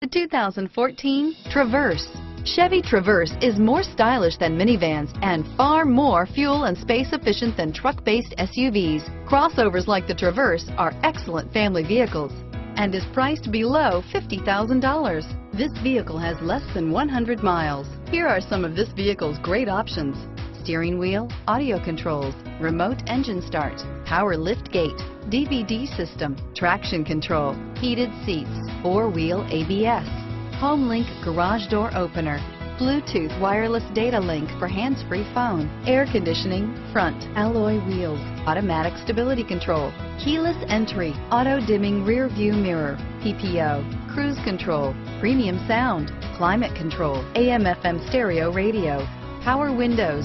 The 2014 Traverse. Chevy Traverse is more stylish than minivans and far more fuel and space efficient than truck-based SUVs. Crossovers like the Traverse are excellent family vehicles and is priced below $50,000. This vehicle has less than 100 miles. Here are some of this vehicle's great options. Steering wheel, audio controls, remote engine start, power lift gate, DVD system, traction control, heated seats, four-wheel ABS, HomeLink garage door opener, Bluetooth wireless data link for hands-free phone, air conditioning, front, alloy wheels, automatic stability control, keyless entry, auto-dimming rear view mirror, PPO, cruise control, premium sound, climate control, AM FM stereo radio, power windows,